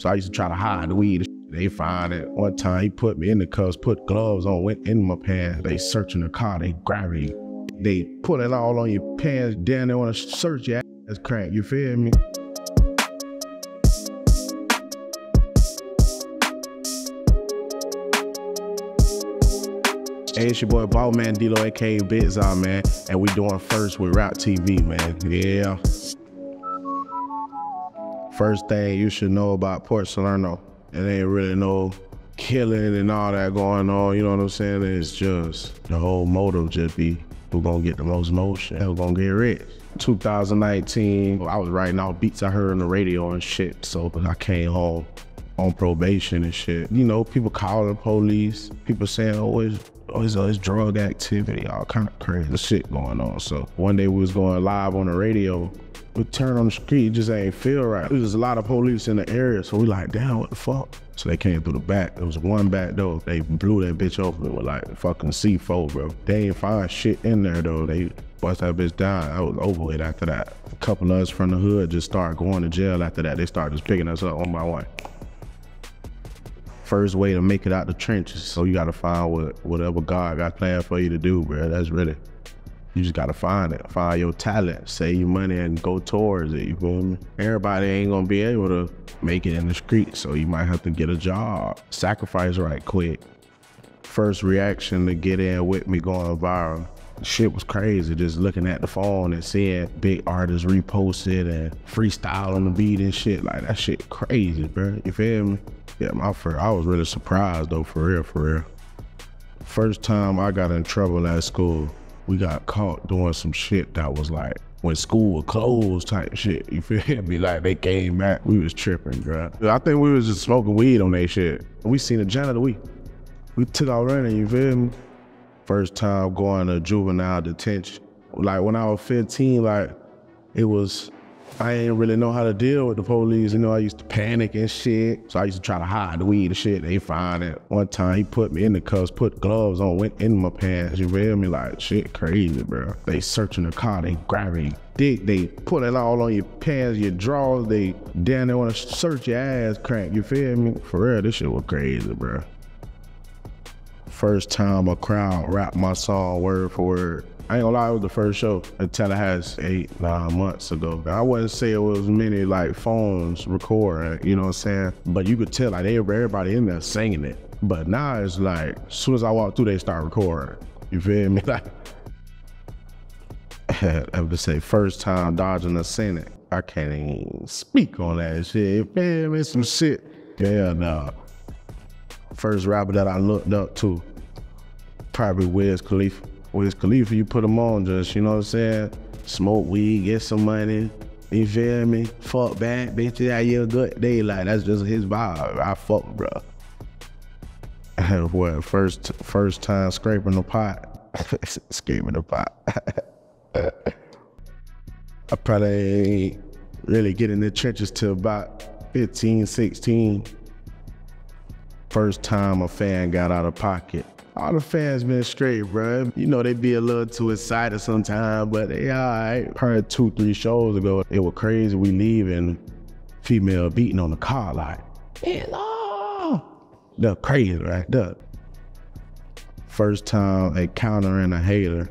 So I used to try to hide the weed. They find it. One time he put me in the cuffs, put gloves on, went in my pants. They searching the car, they grabbing you. They put it all on your pants, then they want to search your ass crack. You feel me? Hey, it's your boy BossMan Dlow, aka Bizar, man. And we doing first with Rap TV, man. Yeah. First thing you should know about Port Salerno. It ain't really no killing and all that going on, you know what I'm saying? It's just the whole motive just be who gonna get the most motion, who gonna get rich. 2019, I was writing out beats I heard on the radio and shit, so I came home on probation and shit. You know, people calling the police, people saying, oh, it's, oh, it's, oh, it's drug activity, all kind of crazy shit going on. So one day we was going live on the radio, we turned on the street, it just ain't feel right. There's a lot of police in the area, so we like, damn, what the fuck? So they came through the back. There was one back door. They blew that bitch open with like fucking C4, bro. They ain't find shit in there though. They bust that bitch down. I was over it after that. A couple of us from the hood just started going to jail after that. They started just picking us up one by one first way to make it out the trenches. So you gotta find what whatever God got planned for you to do, bro. That's really you just gotta find it. Find your talent, save your money and go towards it. You feel me? Everybody ain't gonna be able to make it in the street, so you might have to get a job. Sacrifice right quick. First reaction to get in with me going viral. Shit was crazy just looking at the phone and seeing big artists reposted and freestyle on the beat and shit. Like that shit crazy, bro. You feel me? Yeah, my first, I was really surprised though, for real, for real. First time I got in trouble at school, we got caught doing some shit that was like when school was closed type shit. You feel me? Like they came back, we was tripping, bro. I think we was just smoking weed on that shit. We seen a janitor, we we took our running, you feel me? First time going to juvenile detention. Like when I was 15, like it was I ain't really know how to deal with the police. You know, I used to panic and shit. So I used to try to hide the weed and shit. They find it. One time he put me in the cuffs, put gloves on, went in my pants. You feel me? Like shit crazy, bro. They searching the car, they grabbing dick, they put it all on your pants, your drawers, they damn they wanna search your ass crack. You feel me? For real, this shit was crazy, bro. First time a crowd rapped my song word for word. I ain't gonna lie, it was the first show in Tallahassee eight, nine months ago. I wouldn't say it was many like phones recording, you know what I'm saying? But you could tell like they, everybody in there singing it. But now it's like, as soon as I walk through, they start recording. You feel me? Like, I would say first time dodging the Senate. I can't even speak on that shit. Feel me? Some shit. Yeah, no. First rapper that I looked up to, probably Wiz Khalifa. Wiz Khalifa, you put him on just, you know what I'm saying? Smoke weed, get some money. You feel me? Fuck bitches, have you a good day. Like that's just his vibe. I fuck, bro. what first first time scraping the pot? scraping the pot. I probably really get in the trenches to about 15, 16. First time a fan got out of pocket. All the fans been straight, bro. You know, they be a little too excited sometimes, but they all right. Probably two, three shows ago, it was crazy. We leaving, female beating on the car like, hello. The crazy, right? The first time encountering a hater.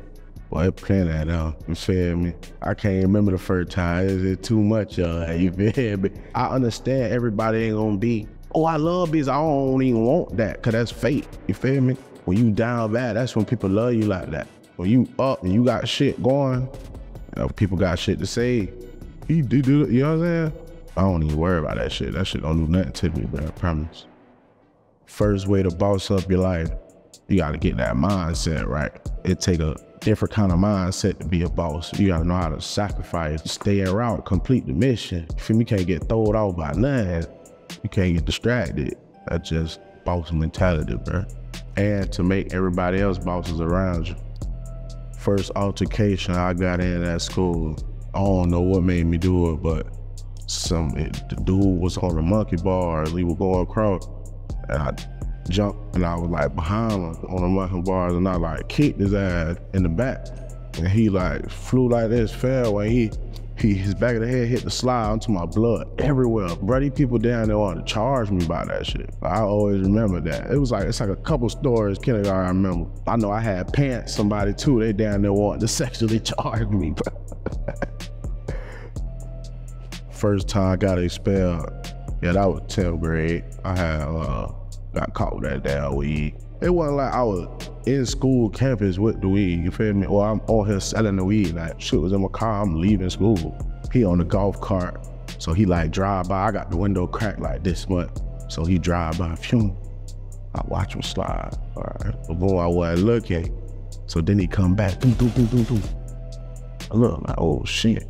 Boy, it plenty of them. You feel me? I can't remember the first time. Is it too much of uh, You feel me? I understand everybody ain't gonna be, oh, I love this. I don't even want that, cause that's fake. You feel me? When you down bad, that's when people love you like that. When you up and you got shit going, you know, people got shit to say. You do, do you know what I'm saying? I don't even worry about that shit. That shit don't do nothing to me, bro. I promise. First way to boss up your life, you gotta get that mindset right. It take a different kind of mindset to be a boss. You gotta know how to sacrifice, stay around, complete the mission. You feel me? You can't get thrown off by nothing. You can't get distracted. That's just boss mentality, bro and to make everybody else bosses around you. First altercation I got in at school, I don't know what made me do it, but some it, the dude was on the monkey bars. He were going across, and I jumped and I was like behind him on the monkey bars, and I like kicked his ass in the back, and he like flew like this, fell, and he He, his back of the head hit the slide onto my blood everywhere. Bro, these people down there wanted to charge me by that shit. I always remember that. It was like, it's like a couple stories kindergarten I remember. I know I had pants, somebody too, they down there wanting to sexually charge me, bro. First time I got expelled, yeah, that was 10th grade. I had, uh, got caught with that damn weed. It wasn't like I was in school campus with the weed, you feel me? Or I'm on here selling the weed. Like shit was in my car, I'm leaving school. He on the golf cart. So he like drive by. I got the window cracked like this much. So he drive by, phew. I watch him slide. All right. But boy, I wasn't looking. So then he come back. Doo, doo, doo, doo, doo. I look like, oh shit.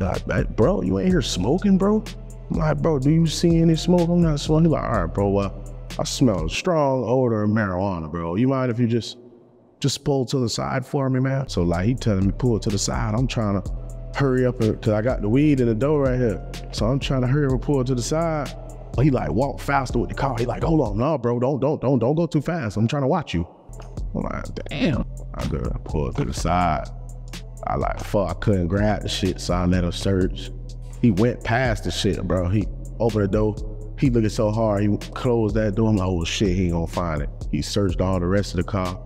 Like, bro, you ain't here smoking, bro? I'm like, bro, do you see any smoke? I'm not smoking. He like, all right, bro, well, I smell a strong odor of marijuana, bro. You mind if you just just pull to the side for me, man? So like he telling me pull to the side. I'm trying to hurry up because I got the weed in the door right here. So I'm trying to hurry up and pull to the side. But he like walk faster with the car. He like, hold on, no, bro, don't, don't, don't, don't go too fast. I'm trying to watch you. I'm like, damn. I go, I pull to the side. I like, fuck, I couldn't grab the shit, so I let him search. He went past the shit, bro. He opened the door, he looking so hard, he closed that door. I'm like, oh shit, he ain't gonna find it. He searched all the rest of the car.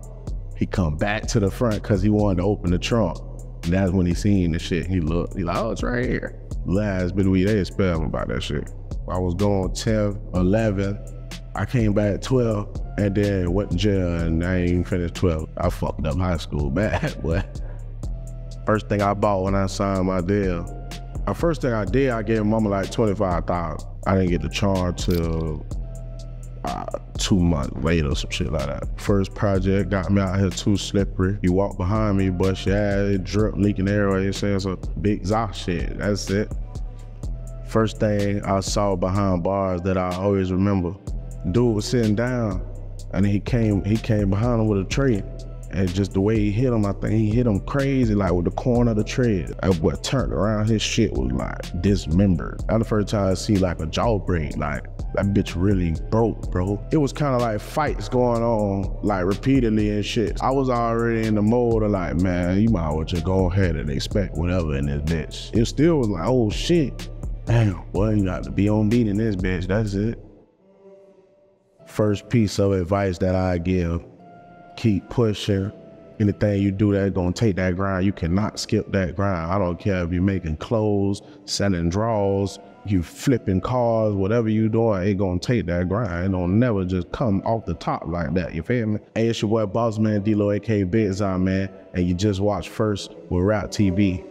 He come back to the front because he wanted to open the trunk. And that's when he seen the shit. He looked, he like, oh, it's right here. Last bit of weed, they spell about that shit. I was going 10, 11. I came back at 12 and then went to jail and I ain't even finished 12. I fucked up high school bad, boy. First thing I bought when I signed my deal, the first thing I did, I gave mama like 25,000. I didn't get the charge till uh, two months later, some shit like that. First project got me out here too slippery. You walk behind me, your ass, it drip leaking everywhere. You say it's a big Zoc shit. That's it. First thing I saw behind bars that I always remember, dude was sitting down, and he came he came behind him with a tray. And just the way he hit him, I think he hit him crazy, like with the corner of the tread. I what turned around, his shit was like dismembered. That the first time I see like a jaw break, like that bitch really broke, bro. It was kind of like fights going on, like repeatedly and shit. I was already in the mode of like, man, you might well just go ahead and expect whatever in this bitch. It still was like, oh shit. Damn, boy, you got to be on beat in this bitch, that's it. First piece of advice that I give keep pushing. Anything you do that's gonna take that grind, you cannot skip that grind. I don't care if you're making clothes, selling draws, you flipping cars, whatever you doing, it gonna take that grind. It don't never just come off the top like that. You feel me? Hey, it's your boy BossMan Dlow, aka Big man, and you just watch first with Rap TV.